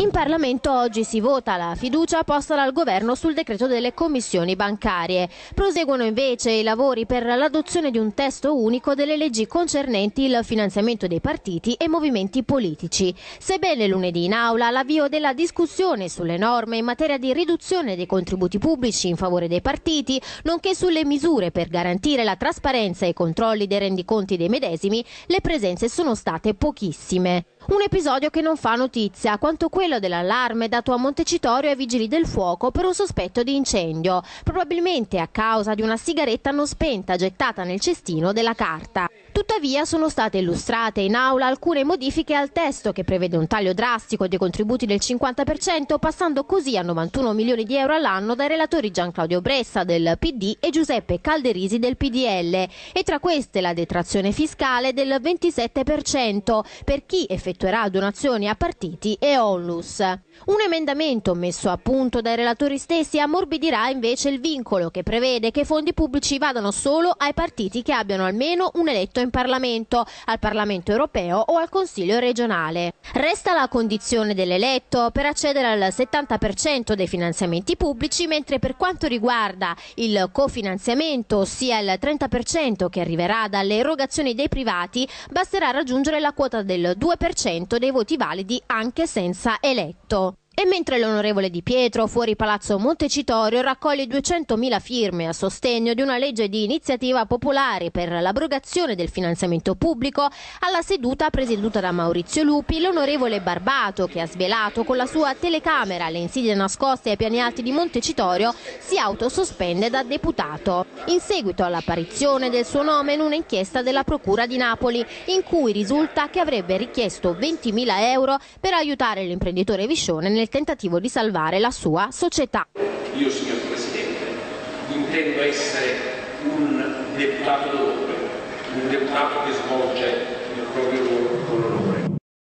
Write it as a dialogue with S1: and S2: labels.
S1: In Parlamento oggi si vota la fiducia posta dal governo sul decreto delle commissioni bancarie. Proseguono invece i lavori per l'adozione di un testo unico delle leggi concernenti il finanziamento dei partiti e movimenti politici. Sebbene lunedì in aula l'avvio della discussione sulle norme in materia di riduzione dei contributi pubblici in favore dei partiti, nonché sulle misure per garantire la trasparenza e i controlli dei rendiconti dei medesimi, le presenze sono state pochissime. Un episodio che non fa notizia, quanto quello dell'allarme dato a Montecitorio ai vigili del fuoco per un sospetto di incendio, probabilmente a causa di una sigaretta non spenta gettata nel cestino della carta. Tuttavia sono state illustrate in aula alcune modifiche al testo che prevede un taglio drastico dei contributi del 50%, passando così a 91 milioni di euro all'anno dai relatori Gian Claudio Bressa del PD e Giuseppe Calderisi del PDL e tra queste la detrazione fiscale del 27% per chi effettuerà donazioni a partiti e onlus. Un emendamento messo a punto dai relatori stessi ammorbidirà invece il vincolo che prevede che i fondi pubblici vadano solo ai partiti che abbiano almeno un eletto in Parlamento, al Parlamento europeo o al Consiglio regionale. Resta la condizione dell'eletto per accedere al 70% dei finanziamenti pubblici, mentre per quanto riguarda il cofinanziamento, ossia il 30% che arriverà dalle erogazioni dei privati, basterà raggiungere la quota del 2% dei voti validi anche senza eletto. E mentre l'onorevole Di Pietro, fuori Palazzo Montecitorio, raccoglie 200.000 firme a sostegno di una legge di iniziativa popolare per l'abrogazione del finanziamento pubblico, alla seduta presieduta da Maurizio Lupi, l'onorevole Barbato, che ha svelato con la sua telecamera le insidie nascoste ai piani alti di Montecitorio, si autosospende da deputato. In seguito all'apparizione del suo nome in un'inchiesta della Procura di Napoli, in cui risulta che avrebbe richiesto 20.000 euro per aiutare l'imprenditore Viscione nel tentativo di salvare la sua società.
S2: Io, signor Presidente, intendo essere un deputato d'onore, un deputato che svolge il proprio ruolo con onore.